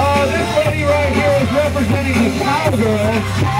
Uh, this representing the cowgirls.